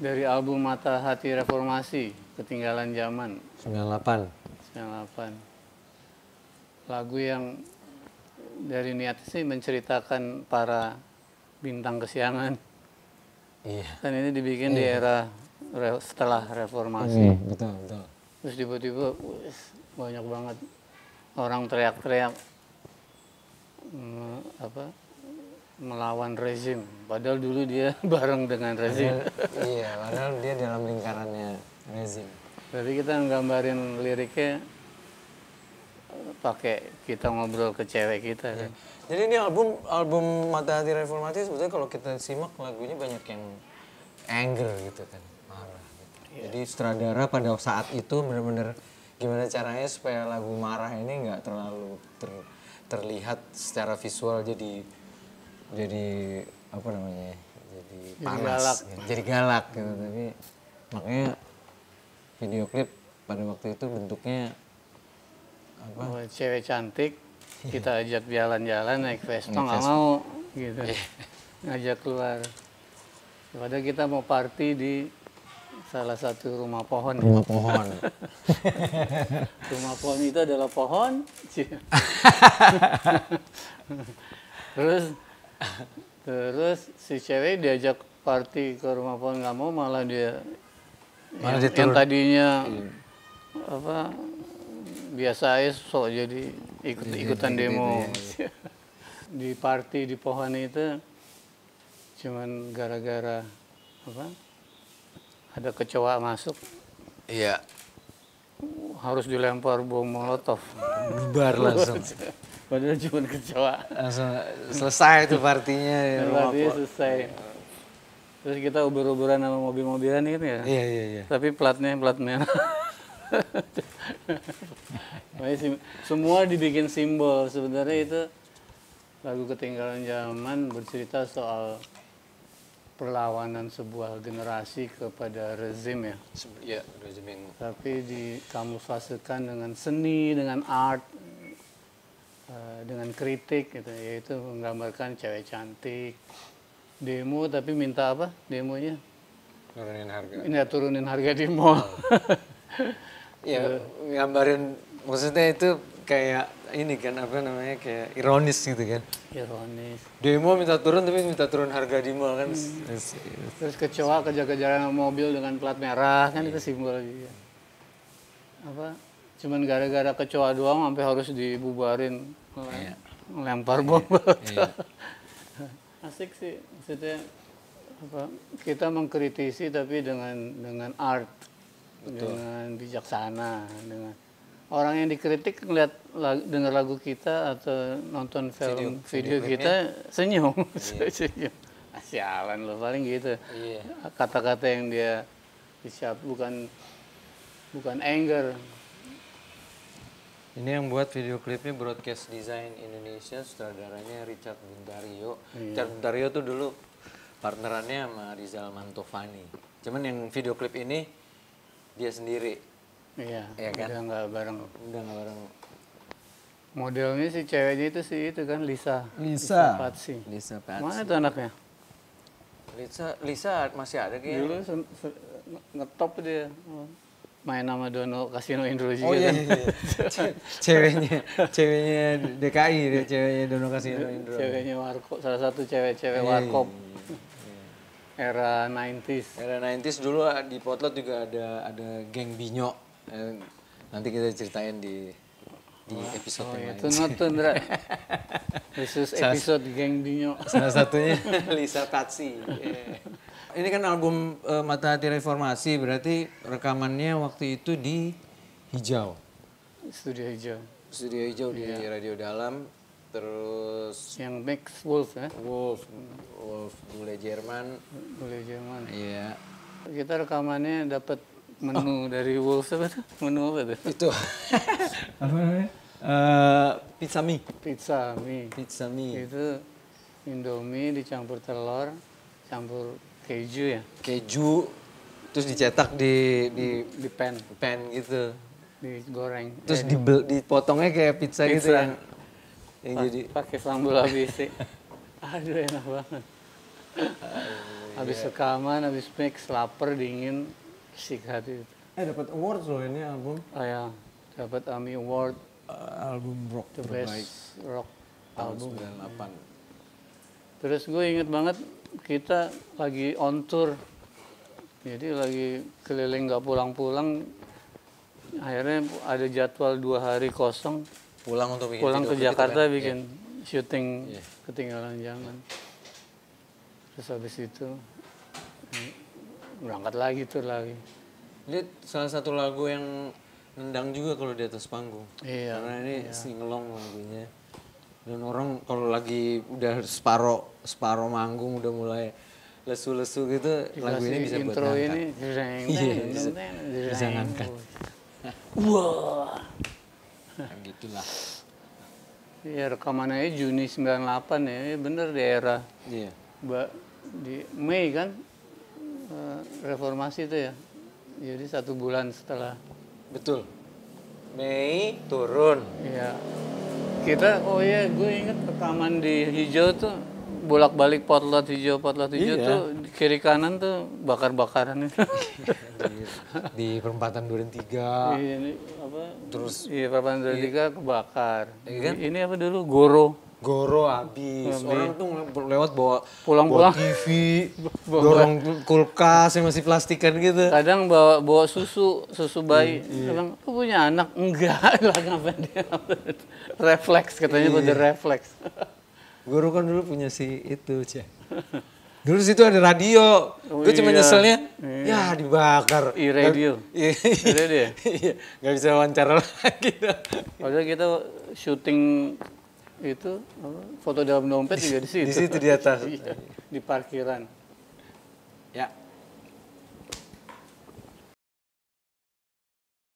dari album Mata Hati Reformasi, Ketinggalan Zaman, 98. 98. Lagu yang dari niat sih menceritakan para bintang kesiangan. Iya. Kan ini dibikin di era re- setelah reformasi. Hmm, betul, betul. Terus tiba-tiba banyak banget orang teriak-teriak mm, apa melawan rezim. Padahal dulu dia bareng dengan rezim. iya, padahal dia dalam lingkarannya rezim. Jadi kita nggambarin liriknya pakai kita ngobrol ke cewek kita kan. Jadi ini album album Mata Hati Reformasi sebetulnya kalau kita simak lagunya banyak yang anger gitu kan, marah. Gitu. Jadi sutradara pada saat itu benar-benar gimana caranya supaya lagu marah ini nggak terlalu ter- terlihat secara visual jadi jadi apa namanya jadi panas, galak. gitu. jadi galak gitu. Tapi makanya video klip pada waktu itu bentuknya apa? Oh, cewek cantik kita ajak jalan-jalan naik Vespa nggak mau gitu. Ngajak keluar. Padahal kita mau party di salah satu rumah pohon. rumah pohon. Rumah pohon itu adalah pohon. terus terus si cewek diajak party ke rumah pohon nggak mau malah dia Malah yang, yang tadinya apa biasa aja sok jadi ikut ikutan demo. di party di pohon itu cuman gara-gara apa ada kecoa masuk. Iya, harus dilempar bom molotov. Bubar langsung. padahal cuma kecoa langsung selesai tuh partinya ya, po- selesai. Terus kita ubur-uburan sama mobil-mobilan gitu ya? Iya iya iya. tapi platnya plat merah. Semua dibikin simbol. Sebenarnya itu lagu ketinggalan zaman bercerita soal perlawanan sebuah generasi kepada rezim ya. Iya, rezim yang tapi dikamuflasekan dengan seni dengan art dengan kritik gitu yaitu menggambarkan cewek cantik. Demo tapi minta apa? Demonya? Nurunin harga. ini ya, turunin harga di mall Iya, gambarin maksudnya itu kayak ini kan apa namanya kayak ironis gitu kan. ironis. Demo minta turun tapi minta turun harga di mall kan. terus kecoa kejar-kejaran mobil dengan plat merah kan itu simbol juga. Apa? Cuman gara-gara kecoa doang sampai harus dibubarin Iya. lempar bom. Asik sih maksudnya apa kita mengkritisi tapi dengan dengan art dengan bijaksana dengan orang yang dikritik ngeliat lag- dengar lagu kita atau nonton film video, kita senyum. Senyum. Ah, sialan loh paling gitu. Iya. kata-kata yang dia ucap bukan bukan anger Ini yang buat video klipnya Broadcast Design Indonesia, sutradaranya Richard Buntario. Richard Buntario tuh dulu partnerannya sama Rizal Mantovani. Cuman yang video klip ini dia sendiri, iya Iya kan? udah nggak bareng udah nggak bareng modelnya si ceweknya itu sih itu kan Lisa Lisa. Patsi Lisa Pat. mana itu anaknya Lisa, Lisa masih ada kayaknya. dulu ngetop dia main nama Dono Kasino Indro juga Oh iya, kan iya, iya. Ce- ceweknya, ceweknya DKI, dia ceweknya Dono Kasino Indro. ceweknya Warkop salah satu cewek-cewek Iya, Warkop iya, era 90s Era 90s dulu di Potlot juga ada ada geng Binyo. Eh, nanti kita ceritain di di episode oh yang itu nonton Ndra khusus episode geng Dinyo. Salah satunya. Lisa Patsi. Ini kan album eh, Mata Hati Reformasi, berarti rekamannya waktu itu di Hijau. studio hijau. Studio Hijau di Radio Dalam, terus yang Max Wolf ya? Wolf, Wolf bule Jerman. boleh Jerman. Iya. kita rekamannya dapat menu dari Wolf apa tuh? Menu apa tuh? Itu. Apa namanya? Eh, pizza mie. pizza mie Pizza mie. itu Indomie dicampur telur campur keju ya? Keju terus dicetak di di di pan. pan gitu. digoreng. Terus dibel- dipotongnya kayak pizza, gitu Pizza. yang yang jadi pakai sambal ABC aduh enak banget. Habis rekaman habis mix lapar dingin sikat itu Eh dapat awards loh ini album. oh ya dapat AMI Award. Uh, album rock the terbaik. best rock tahun album. 98. terus gue inget banget kita lagi on tour. Jadi lagi keliling nggak pulang-pulang. Akhirnya ada jadwal dua hari kosong. Pulang untuk bikin pulang ke Jakarta kan? bikin syuting Iya. ketinggalan zaman. Terus habis itu berangkat lagi tuh lagi Dia salah satu lagu yang nendang juga kalau di atas panggung. Iya, Karena ini singelong lagunya. Dan orang kalau lagi udah separo separo manggung udah mulai lesu-lesu gitu, lagu ini bisa buat intro ngangkat. ini jreng, Iya, bisa- bisa ngangkat. wah Nah, gitulah. ya rekaman aja Juni 98 ya bener di era Iya. Mbak di Mei kan reformasi itu ya jadi satu bulan setelah Betul. Mei turun. ya kita oh iya gue inget rekaman di hijau tuh bolak balik potlot hijau potlot hijau Iya. tuh kiri kanan tuh bakar bakaran itu di, di perempatan Duren 3. ini apa Terus iya papan dari tiga kebakar Iya kan? ini apa dulu goro Goro habis. Orang tuh lewat bawa Pulang-pulang. bawa TV, dorong kulkas yang masih plastikan gitu. kadang bawa bawa susu susu bayi Iya, bilang lu punya anak enggak lah ngapain dia refleks katanya Iya. pada refleks Guru kan dulu punya si itu, Cah. Dulu situ ada radio. Oh Gue cuma iya. nyeselnya, ya dibakar. E-radio. Iya. Radio ya? Iya, nggak bisa wawancara lagi. dah. Padahal kita syuting itu foto dalam dompet juga di situ. Di situ di atas. Iya, di parkiran. Ya,